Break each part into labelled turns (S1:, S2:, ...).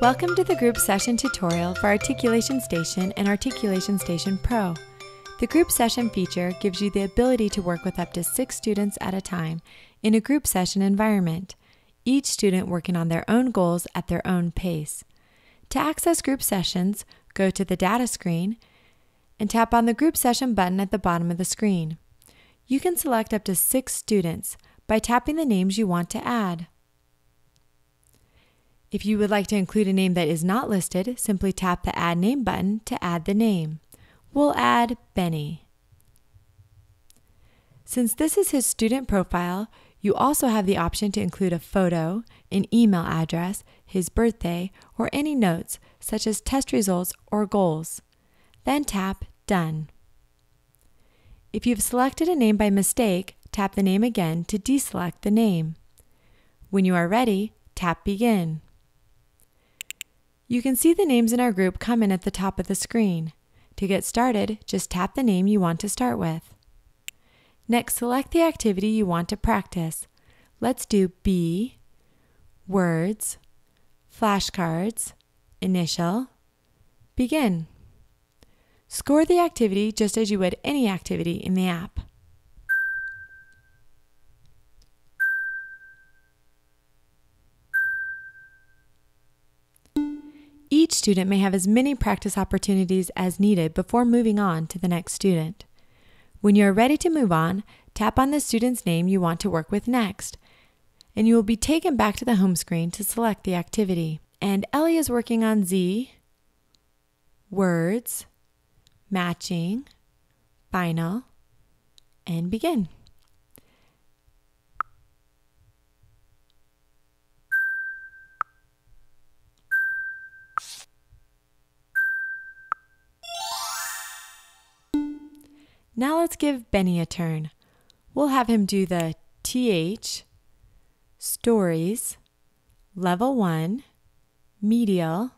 S1: Welcome to the group session tutorial for Articulation Station and Articulation Station Pro. The group session feature gives you the ability to work with up to six students at a time in a group session environment, each student working on their own goals at their own pace. To access group sessions, go to the data screen and tap on the group session button at the bottom of the screen. You can select up to six students by tapping the names you want to add. If you would like to include a name that is not listed, simply tap the Add Name button to add the name. We'll add Benny. Since this is his student profile, you also have the option to include a photo, an email address, his birthday, or any notes such as test results or goals. Then tap Done. If you've selected a name by mistake, tap the name again to deselect the name. When you are ready, tap Begin. You can see the names in our group come in at the top of the screen. To get started, just tap the name you want to start with. Next, select the activity you want to practice. Let's do B, words, flashcards, initial, begin. Score the activity just as you would any activity in the app. Student may have as many practice opportunities as needed before moving on to the next student. When you are ready to move on, tap on the student's name you want to work with next, and you will be taken back to the home screen to select the activity. And Ellie is working on Z, words, matching, final, and begin. Now let's give Benny a turn. We'll have him do the TH, stories, level 1, medial,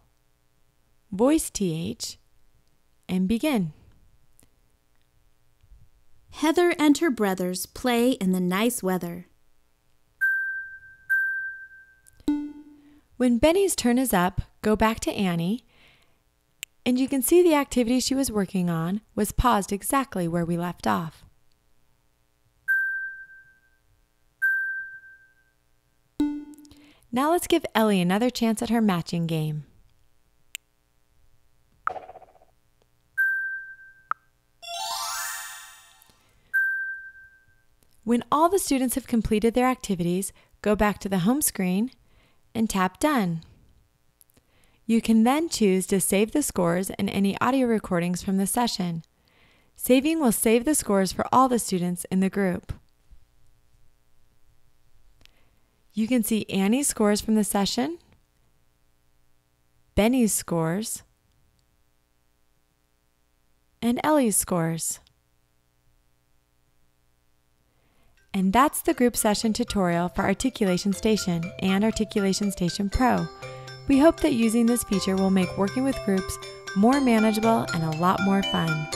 S1: voice TH, and begin.
S2: Heather and her brothers play in the nice weather.
S1: When Benny's turn is up, go back to Annie and you can see the activity she was working on was paused exactly where we left off. Now let's give Ellie another chance at her matching game. When all the students have completed their activities, go back to the home screen and tap Done. You can then choose to save the scores and any audio recordings from the session. Saving will save the scores for all the students in the group. You can see Annie's scores from the session, Benny's scores, and Ellie's scores. And that's the group session tutorial for Articulation Station and Articulation Station Pro. We hope that using this feature will make working with groups more manageable and a lot more fun.